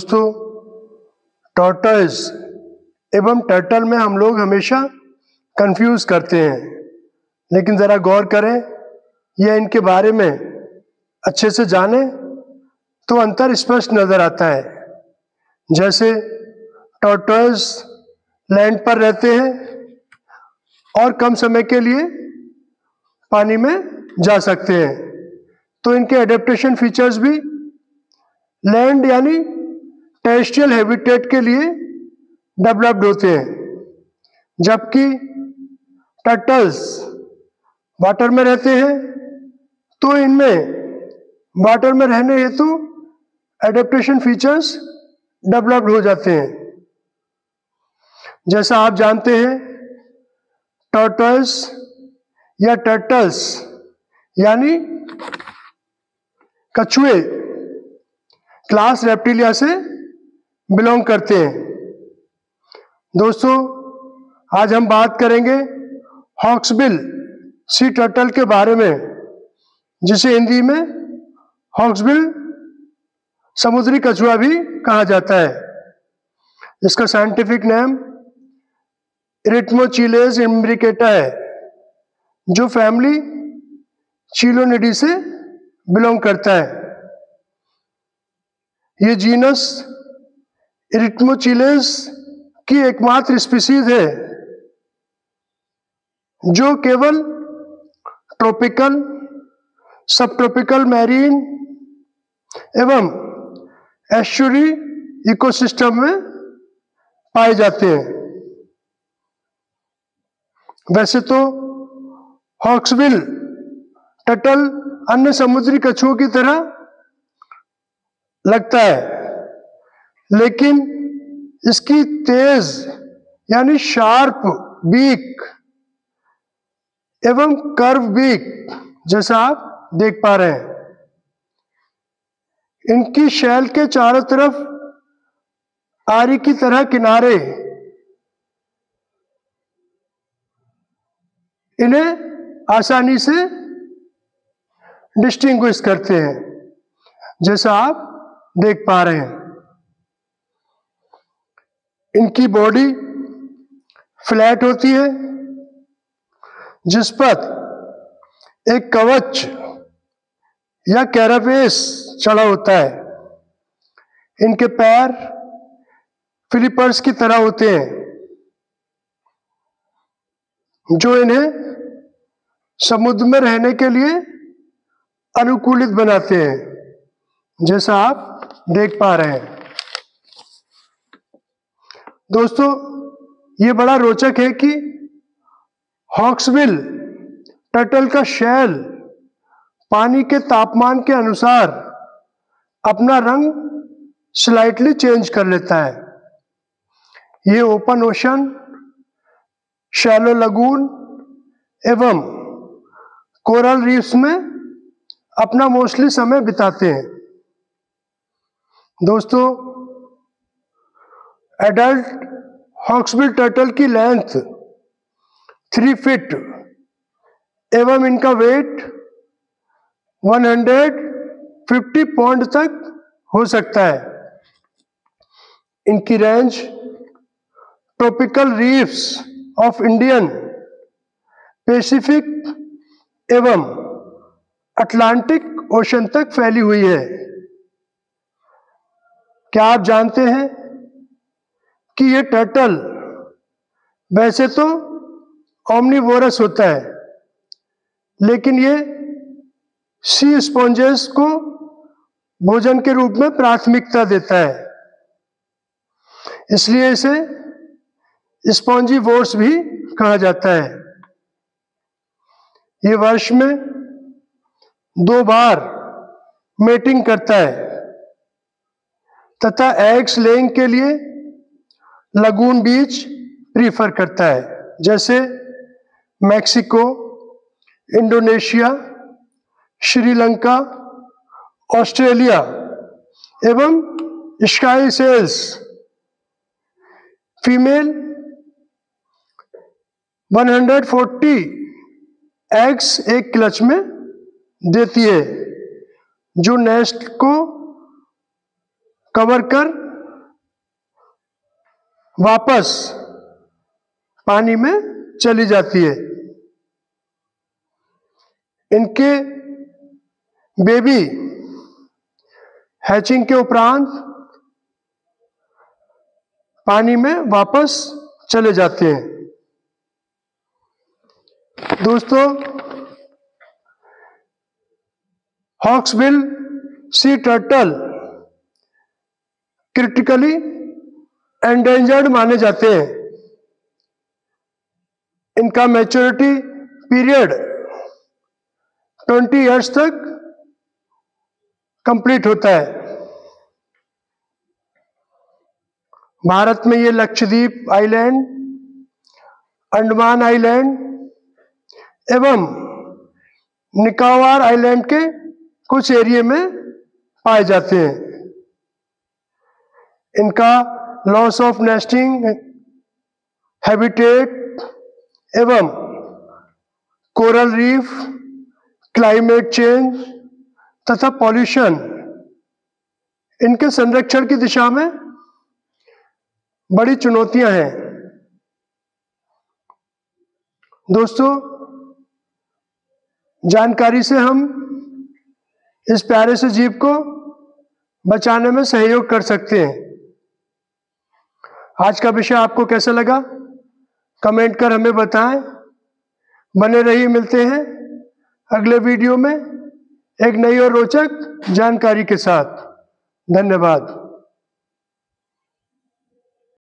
दोस्तों टॉर्टोइज एवं टर्टल में हम लोग हमेशा कंफ्यूज करते हैं। लेकिन ज़रा गौर करें, या इनके बारे में अच्छे से जानें तो अंतर स्पष्ट नज़र आता है। जैसे टॉर्टोइज लैंड पर रहते हैं और कम समय के लिए पानी में जा सकते हैं। तो इनके एडेप्टेशन फीचर्स भी लैंड यानी टेरेस्ट्रियल हैबिटेट के लिए डेवलप्ड होते हैं, जबकि टर्टल्स वाटर में रहते हैं तो इनमें वाटर में रहने हेतु एडेप्टेशन फीचर्स डेवलप्ड हो जाते हैं। जैसा आप जानते हैं टर्टल्स या टर्टल्स यानी कछुए क्लास रेप्टिलिया से बिलोंग करते हैं। दोस्तों, आज हम बात करेंगे हॉक्सबिल सी टर्टल के बारे में, जिसे हिंदी में हॉक्सबिल समुद्री कछुआ भी कहा जाता है। इसका साइंटिफिक नेम इरिटमोचिलेस इम्ब्रिकेटा है, जो फैमिली चीलोनिडी से बिलोंग करता है। ये जीनस इरिटमोचिलेस की एकमात्र स्पीसीज है, जो केवल ट्रॉपिकल सब ट्रॉपिकल मैरीन एवं एश्चुरी इकोसिस्टम में पाए जाते हैं। वैसे तो हॉक्सविल, टटल, अन्य समुद्री कछुओं की तरह लगता है। लेकिन इसकी तेज, यानी शार्प बीक एवं कर्व बीक जैसा आप देख पा रहे हैं। इनकी शैल के चारों तरफ़ आरी की तरह किनारे इन्हें आसानी से डिस्टिंग्विश करते हैं, जैसा आप देख पा रहे हैं। इनकी बॉडी फ्लैट होती है, जिस पर एक कवच या कैरापेस चढ़ा होता है। इनके पैर फिलिपर्स की तरह होते हैं, जो इन्हें समुद्र में रहने के लिए अनुकूलित बनाते हैं, जैसा आप देख पा रहे हैं। दोस्तों, ये बड़ा रोचक है कि हॉक्सविल टर्टल का शेल पानी के तापमान के अनुसार अपना रंग स्लाइटली चेंज कर लेता है। ये ओपन ओशन शैलो लगून एवं कोरल रीफ्स में अपना मोस्टली समय बिताते हैं। दोस्तों एडल्ट हॉक्सबिल टर्टल की लेंथ थ्री फिट एवं इनका वेट 150 पौंड तक हो सकता है। इनकी range tropical reefs of Indian Pacific एवं अटलांटिक ओशन तक फैली हुई है। क्या आप जानते हैं? कि ये टर्टल वैसे तो ओमनीवोरस होता है, लेकिन ये सी स्पॉन्जेस को भोजन के रूप में प्राथमिकता देता है। इसलिए इसे स्पॉन्जी वोर्स भी कहा जाता है। ये वर्ष में दो बार मेटिंग करता है, तथा एग्स लेइंग के लिए लगून बीच प्रीफर करता है। जैसे मैक्सिको इंडोनेशिया श्रीलंका ऑस्ट्रेलिया एवं स्काई सेल्स फीमेल 140 एग्स एक क्लच में देती है, जो नेस्ट को कवर कर वापस पानी में चली जाती है। इनके बेबी हैचिंग के उपरांत पानी में वापस चले जाते हैं। दोस्तों, hawksbill sea turtle critically endangered माने जाते हैं। इनका मैच्योरिटी पीरियड 20 इयर्स तक कंप्लीट होता है। भारत में ये लक्षद्वीप आइलैंड अंडमान आइलैंड एवं निकोबार आइलैंड के कुछ एरिया में पाए जाते हैं। इनका लॉस ऑफ़ नेस्टिंग हैबिटेट एवं कोरल रीफ क्लाइमेट चेंज तथा पॉल्यूशन इनके संरक्षण की दिशा में बड़ी चुनौतियाँ हैं। दोस्तों, जानकारी से हम इस प्यारे से जीव को बचाने में सहयोग कर सकते हैं। आज का विषय आपको कैसा लगा? कमेंट कर हमें बताएँ। बने रहिए, मिलते हैं अगले वीडियो में। एक नई और रोचक जानकारी के साथ। धन्यवाद।